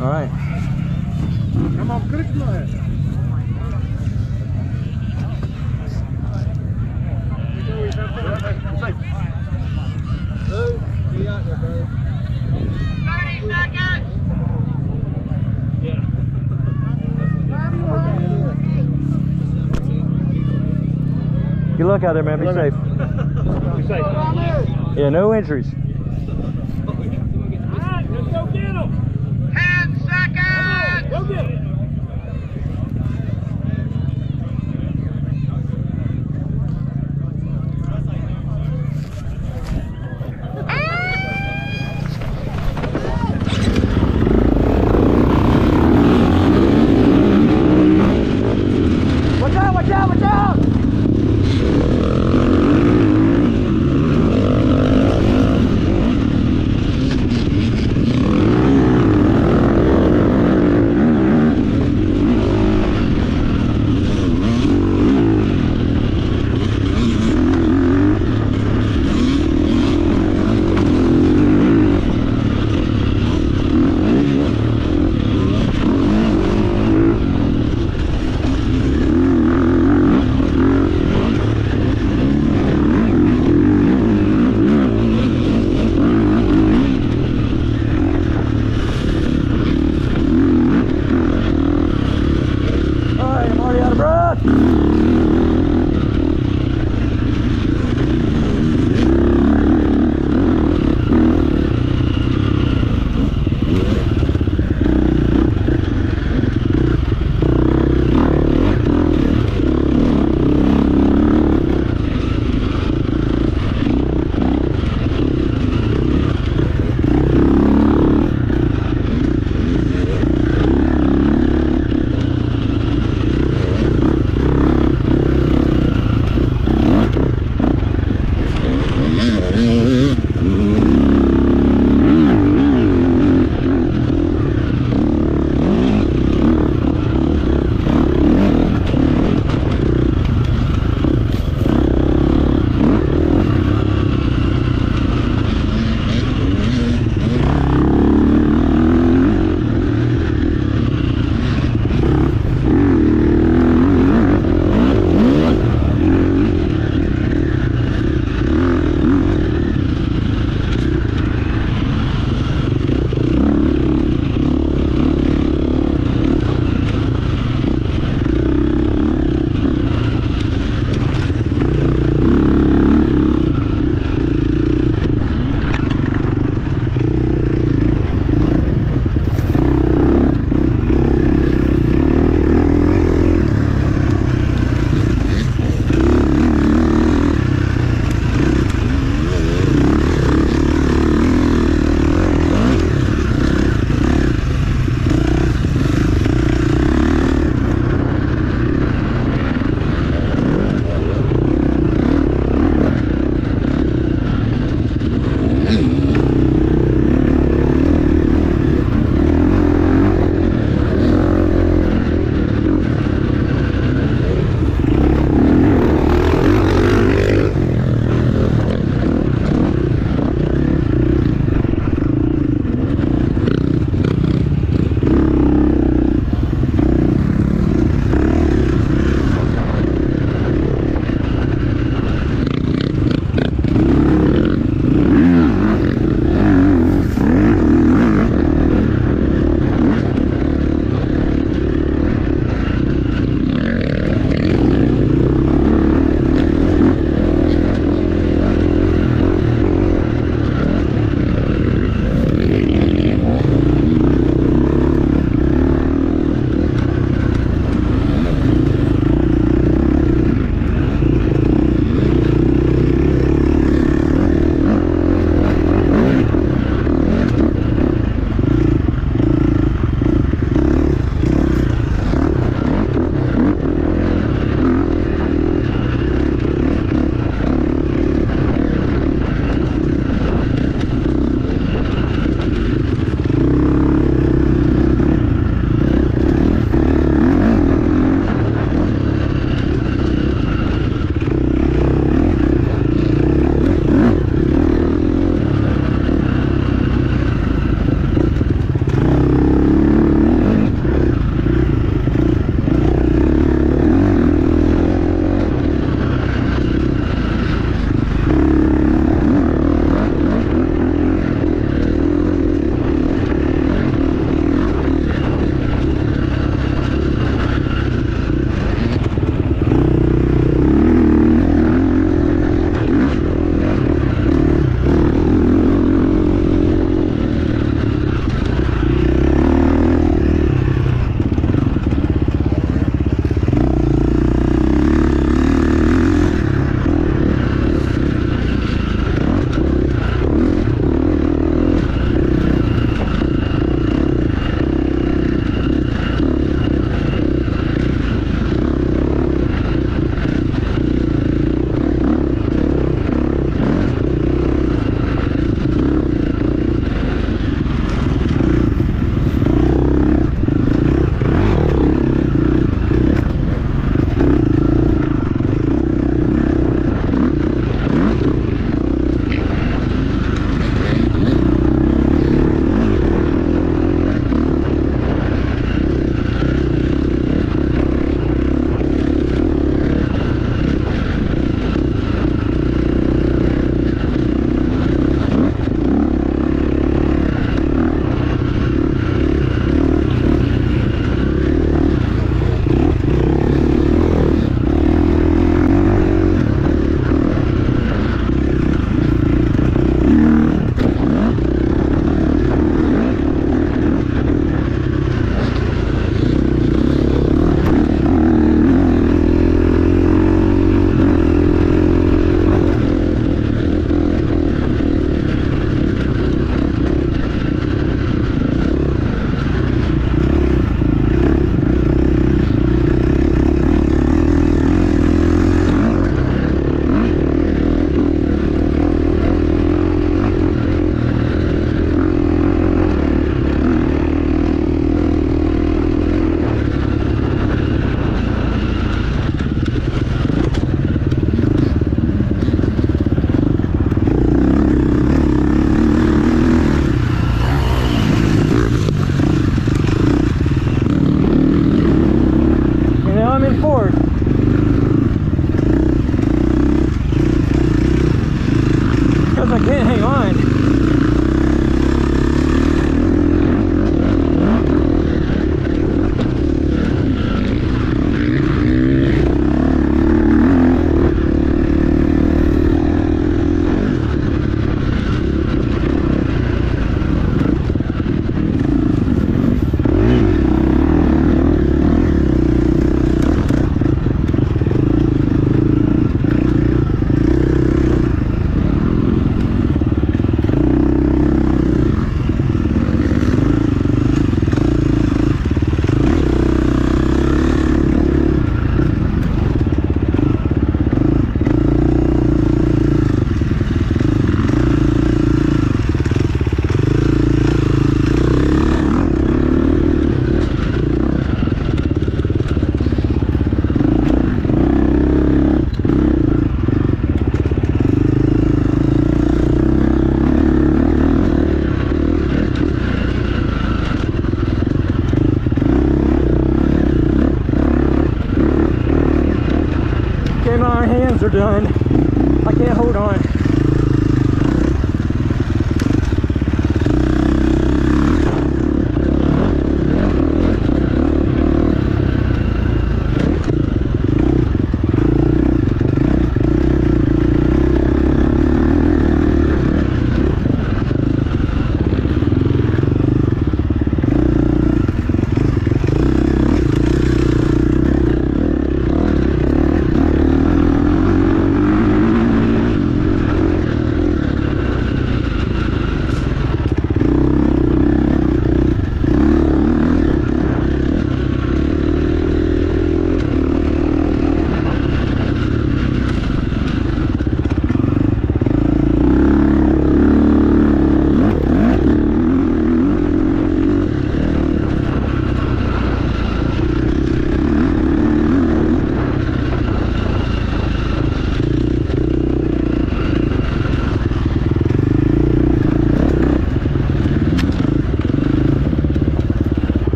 All right. Ja mam kryknąłem. Good luck out there, man. Be safe. Be safe. Yeah, no injuries. Seconds! Go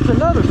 across another